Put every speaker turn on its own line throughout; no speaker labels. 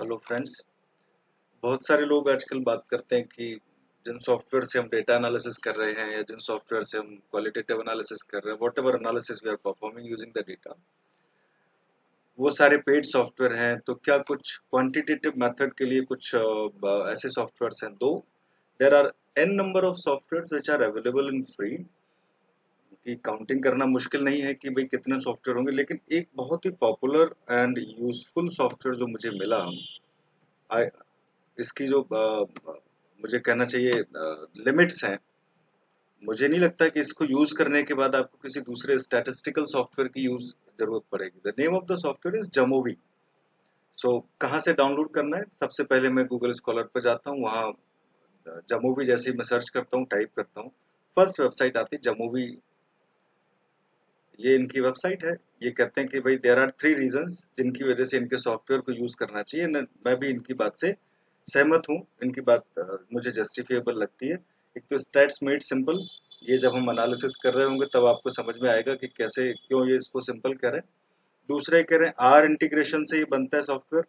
Hello friends बहुत सारे लोग आजकल बात करते हैं कि जिन सॉफ्टवेयर से हम डेटा एनालिसिस कर रहे हैं या जिन सॉफ्टवेयर से हम क्वालिटेटिव एनालिसिस कर रहे हैं whatever analysis we are performing using the data वो सारे पेड सॉफ्टवेयर हैं। तो क्या कुछ क्वांटिटेटिव मेथड के लिए कुछ ऐसे सॉफ्टवेयर हैं? दो there are an number of software which are available in free की काउंटिंग करना मुश्किल नहीं है कि भाई कितने सॉफ्टवेयर होंगे लेकिन एक बहुत ही पॉपुलर एंड यूजफुल सॉफ्टवेयर जो मुझे मिला I, इसकी जो आ, मुझे कहना चाहिए लिमिट्स हैं। मुझे नहीं लगता कि इसको यूज़ करने के बाद आपको किसी दूसरे स्टैटिस्टिकल सॉफ्टवेयर की यूज़ ज़रूरत पड़ेगी। The name of the software is jamovi so कहाँ से डाउनलोड करना है? सबसे पहले मैं गूगल स्कॉलर पर जाता हूँ वहाँ जमोवी जैसे मैं सर्च करता हूँ टाइप करता हूँ। फ़र्स्ट वेबसाइट आती है जमोवी ये इनकी वेबसाइट है। ये कहते हैं कि भाई देर आर थ्री रीजन जिनकी वजह से इनके सॉफ्टवेयर को यूज़ करना चाहिए। मैं भी इनकी बात से सहमत हूँ। इनकी बात मुझे जस्टिफिएबल लगती है। एक तो स्टैट्स मेड सिंपल ये जब हम एनालिसिस कर रहे होंगे, तब आपको समझ में आएगा कि कैसे, क्यों ये इसको सिंपल कह रहे हैं। दूसरा कह रहे हैं आर इंटीग्रेशन से ये बनता है सॉफ्टवेयर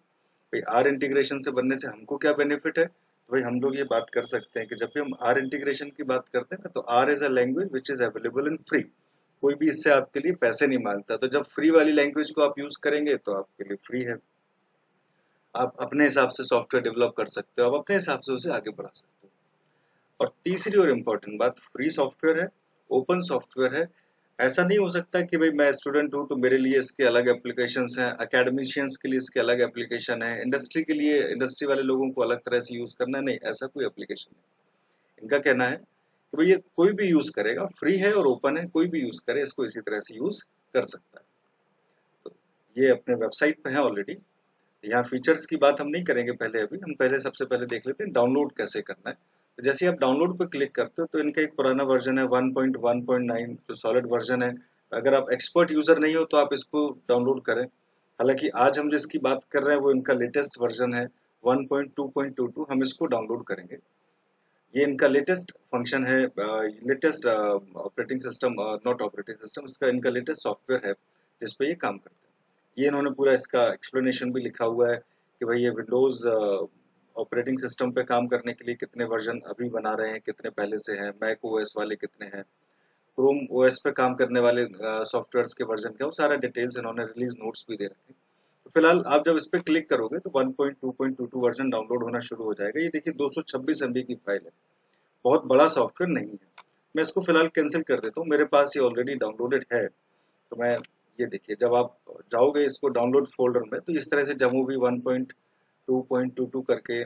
भाई आर इंटीग्रेशन से बनने से हमको क्या बेनिफिट है? तो भाई हम लोग ये बात कर सकते हैं कि जब भी हम आर इंटीग्रेशन की बात करते हैं ना तो R is a language which is available in free कोई भी इससे आपके लिए पैसे नहीं माँगता। तो जब फ्री वाली लैंग्वेज को आप यूज़ करेंगे तो आपके लिए फ्री है। आप अपने हिसाब से सॉफ्टवेयर डेवलप कर सकते हो, आप अपने हिसाब से उसे आगे बढ़ा सकते हो। और तीसरी और इम्पोर्टेंट बात फ्री सॉफ्टवेयर है ओपन सॉफ्टवेयर है। ऐसा नहीं हो सकता कि भाई मैं स्टूडेंट हूँ तो मेरे लिए इसके अलग एप्लीकेशन हैं अकेडमिशियंस के लिए इसके अलग एप्लीकेशन है इंडस्ट्री के लिए इंडस्ट्री वाले लोगों को अलग तरह से यूज़ करना नहीं, ऐसा कोई एप्लीकेशन नहीं। इनका कहना है भाई ये कोई भी यूज़ करेगा फ्री है और ओपन है, कोई भी यूज़ करे, इसको इसी तरह से यूज़ कर सकता है। तो ये अपने वेबसाइट पे है ऑलरेडी यहाँ फीचर्स की बात हम नहीं करेंगे पहले अभी, हम पहले, सबसे पहले देख लेते हैं डाउनलोड कैसे करना है। तो जैसे आप डाउनलोड पर क्लिक करते हो तो इनका एक पुराना वर्जन है 1.1.9 जो सॉलिड वर्जन है। अगर आप एक्सपर्ट यूज़र नहीं हो तो आप इसको डाउनलोड करें। हालाँकि आज हम जिसकी बात कर रहे हैं, वो इनका लेटेस्ट वर्जन है 1.2.22 हम इसको डाउनलोड करेंगे। ये इनका लेटेस्ट फ़ंक्शन है latest operating system not operating system इसका इनका लेटेस्ट सॉफ्टवेयर है जिस पे ये काम करते हैं। ये इन्होंने पूरा इसका एक्सप्लेनेशन भी लिखा हुआ है कि भाई ये विंडोज़ ऑपरेटिंग सिस्टम पे काम करने के लिए कितने वर्जन अभी बना रहे हैं, कितने पहले से हैं मैक ओएस वाले कितने हैं क्रोम ओएस पे काम करने वाले सॉफ्टवेयर के वर्जन क्या वो सारा डिटेल्स इन्होंने रिलीज़ नोट्स भी दे रखे तो फ़िलहाल आप जब इस पर क्लिक करोगे तो 1.2.22 वर्जन डाउनलोड होना शुरू हो जाएगा। ये देखिए 226 एमबी की फ़ाइल है। बहुत बड़ा सॉफ्टवेयर नहीं है। मैं इसको फ़िलहाल कैंसिल कर देता हूँ। मेरे पास ये ऑलरेडी डाउनलोडेड है। तो मैं ये देखिए, जब आप जाओगे इसको डाउनलोड फोल्डर में तो इस तरह से जमू भी 1.2.22 करके,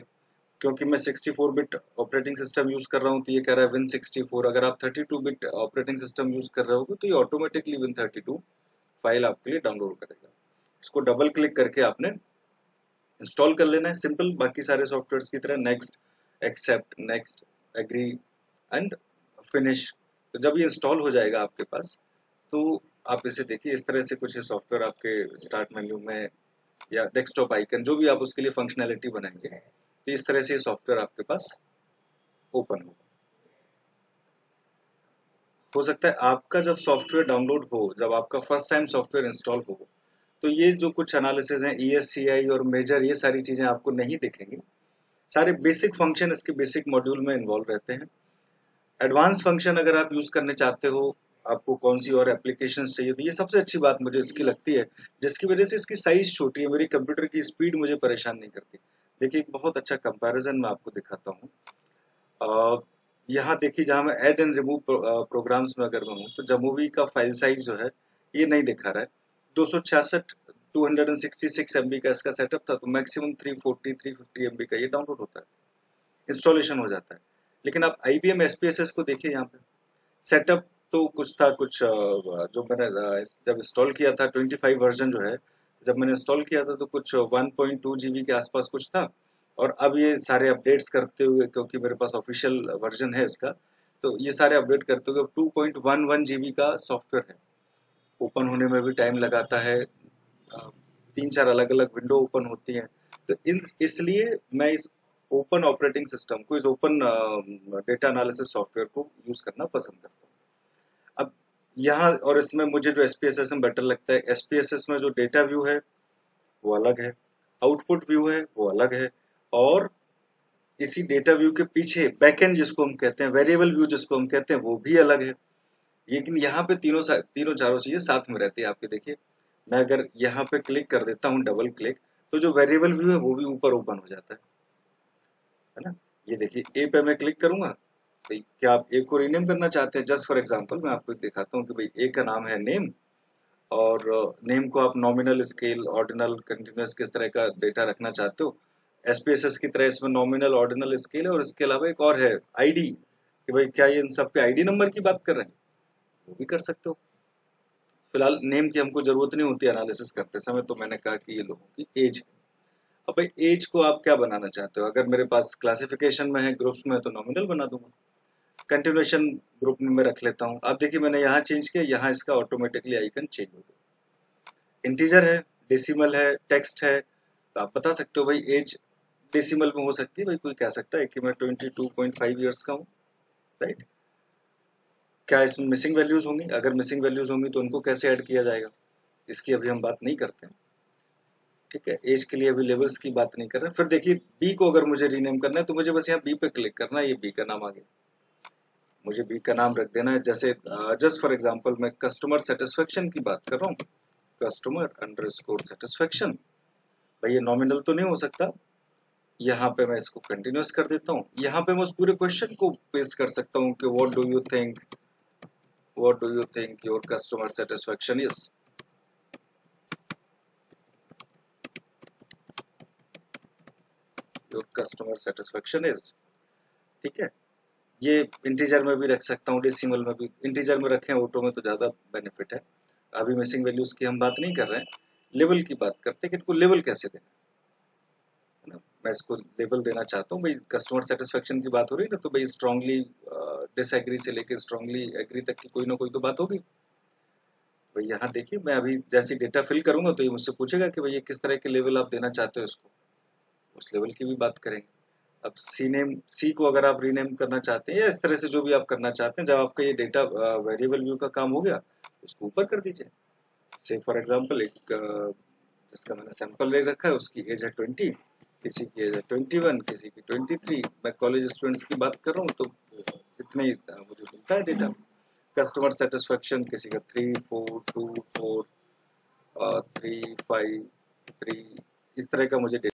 क्योंकि मैं 64 बिट ऑपरेटिंग सिस्टम यूज़ कर रहा हूँ तो ये कह रहा है विन 64 अगर आप 32 बिट ऑपरेटिंग सिस्टम यूज़ कर रहे हो तो ये ऑटोमेटिकली विन 32 फ़ाइल आपके लिए डाउनलोड करेगा। इसको डबल क्लिक करके आपने इंस्टॉल कर लेना है। सिंपल बाकी सारे सॉफ्टवेयर की तरह next accept next agree and finish तो जब ये इंस्टॉल हो जाएगा आपके पास तो आप इसे देखिए, इस तरह से कुछ सॉफ्टवेयर आपके स्टार्ट मेन्यू में या डेस्कटॉप आइकन जो भी आप उसके लिए फंक्शनैलिटी बनाएँगे तो इस तरह से ये सॉफ्टवेयर आपके पास ओपन होगा। हो सकता है आपका जब सॉफ्टवेयर डाउनलोड हो, जब आपका फ़र्स्ट टाइम सॉफ्टवेयर इंस्टॉल हो तो ये जो कुछ एनालिसिस हैं ई और मेजर ये सारी चीज़ें आपको नहीं दिखेंगी। सारे बेसिक फ़ंक्शन इसके बेसिक मॉड्यूल में इन्वॉल्व रहते हैं। एडवांस फ़ंक्शन अगर आप यूज़ करने चाहते हो आपको कौन सी और एप्लीकेशन चाहिए तो ये सबसे अच्छी बात मुझे इसकी लगती है जिसकी वजह से इसकी साइज़ छोटी है मेरी कंप्यूटर की स्पीड मुझे परेशान नहीं करती। देखिए एक बहुत अच्छा कंपैरिजन मैं आपको दिखाता हूँ। यहाँ देखिए जहाँ मैं एड एंड रिमूव प्रोग्राम्स में अगर मैं हूँ तो जमूवी का फ़ाइल साइज़ जो है ये नहीं दिखा रहा है। दो सौ छियासठ 266 MB का इसका सेटअप था तो मैक्सिमम 340 350 MB का ये डाउनलोड होता है। इंस्टॉलेशन हो जाता है। लेकिन आप IBM SPSS को देखिए यहाँ पे। सेटअप तो कुछ था, कुछ जो मैंने जब इंस्टॉल किया था 25 वर्जन जो है, जब मैंने इंस्टॉल किया था तो कुछ 1.2 जीबी के आसपास कुछ था। और अब ये सारे अपडेट्स करते हुए, क्योंकि मेरे पास ऑफिशियल वर्जन है इसका तो ये सारे अपडेट करते हुए two point one one GB का सॉफ्टवेयर है। ओपन होने में भी टाइम लगाता है। तीन चार अलग अलग विंडो ओपन होती हैं। तो इन, इसलिए मैं इस ओपन ऑपरेटिंग सिस्टम को, इस ओपन डेटा एनालिसिस सॉफ्टवेयर को यूज़ करना पसंद करता हूँ। अब यहाँ और इसमें मुझे जो SPSS में बेटर लगता है SPSS में जो डेटा व्यू है, वो अलग है। आउटपुट व्यू है, वो अलग है। और इसी डेटा व्यू के पीछे बैकएंड जिसको हम कहते हैं वेरिएबल व्यू जिसको हम कहते हैं, वो भी अलग है। लेकिन यहाँ पे तीनों तीनों चारों चीज़ें साथ में रहती है आपके देखिए। मैं अगर यहाँ पे क्लिक कर देता हूँ डबल क्लिक तो जो वेरिएबल व्यू है, वो भी ऊपर ओपन हो जाता है। है ना? ये देखिए ए पे मैं क्लिक करूँगा तो क्या आप ए को रीनेम करना चाहते हैं? जस्ट फॉर एग्ज़ाम्पल मैं आपको दिखाता हूँ कि भाई ए का नाम है नेम और नेम को आप नॉमिनल स्केल ऑर्डिनल कंटिन्यूस किस तरह का डेटा रखना चाहते हो? एसपीएसएस की तरह इसमें नॉमिनल ऑर्डिनल स्केल है, और इसके अलावा एक और है आईडी कि भाई, क्या ये इन सब पे आईडी नंबर की बात कर रहे हैं? वो भी कर सकते हो। फ़िलहाल नेम की हमको ज़रूरत नहीं होती एनालिसिस करते समय तो मैंने कहा कि ये लोगों की एज है। अब भाई एज को आप क्या बनाना चाहते हो? अगर मेरे पास क्लासिफिकेशन में है ग्रुप्स में तो नॉमिनल बना दूँगा। कंटिन्यूशन ग्रुप में रख लेता हूँ। अब देखिए, मैंने यहाँ चेंज किया, यहाँ इसका ऑटोमेटिकली आइकन चेंज हो गया। इंटीजर है डेसिमल है टेक्स्ट है तो आप बता सकते हो भाई एज डेसिमल में हो सकती है। भाई, कोई कह सकता है कि मैं 22.5 इयर्स का हूँ राइट क्या इसमें मिसिंग वैल्यूज़ होंगी? अगर मिसिंग वैल्यूज़ होंगी तो उनको कैसे ऐड किया जाएगा? इसकी अभी हम बात नहीं करते हैं। ठीक है? एज के लिए अभी लेवल्स की बात नहीं कर रहे। फिर देखिए बी को अगर मुझे रीनेम करना है तो मुझे बस यहाँ बी पे क्लिक करना है, ये बी का नाम आ गया। मुझे बी का नाम रख देना है। जैसे जस्ट फॉर एग्ज़ाम्पल मैं कस्टमर सेटिस्फेक्शन की बात कर रहा हूँ। कस्टमर अंडर स्कोर सेटिस्फेक्शन भाई, ये नॉमिनल तो नहीं हो सकता। यहाँ पे मैं इसको कंटिन्यूस कर देता हूँ। यहाँ पे मैं उस पूरे क्वेश्चन को पेस्ट कर सकता हूँ कि what do you think what do you think your customer satisfaction is your customer satisfaction is ठीक है? ये इंटीजर में भी रख सकता हूँ डेसिमल में भी। इंटीजर में रखें ऑटो में तो ज़्यादा बेनिफिट है। अभी मिसिंग वैल्यूज़ की हम बात नहीं कर रहे हैं। लेवल की बात करते हैं कि इनको लेवल कैसे देना मैं इसको लेवल देना चाहता हूँ, भाई कस्टमर सेटिस्फेक्शन की बात हो रही है ना तो भाई स्ट्रांगली डिसएग्री से लेके स्ट्रांगली एग्री तक की कोई ना कोई तो बात होगी। भाई यहाँ देखिए, मैं अभी जैसे डेटा फिल करूँगा तो ये मुझसे पूछेगा कि भाई ये किस तरह के लेवल आप देना चाहते हो इसको। उस लेवल की भी बात करेंगे। अब सी नेम सी को अगर आप रीनेम करना चाहते हैं या इस तरह से जो भी आप करना चाहते हैं, जब आपका ये डेटा वेरिएबल व्यू का काम हो गया, उसको ऊपर कर दीजिए। से फॉर एग्ज़ाम्पल एक जिसका मैंने सैंपल ले रखा है, उसकी एज है ट्वेंटी किसी की ट्वेंटी वन, किसी की ट्वेंटी थ्री, मैं कॉलेज स्टूडेंट्स की बात कर रहा हूँ तो इतने ही मुझे मिलता है डेटा कस्टमर सेटिस्फेक्शन किसी का three four two four three five three इस तरह का मुझे